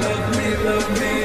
love me, love me.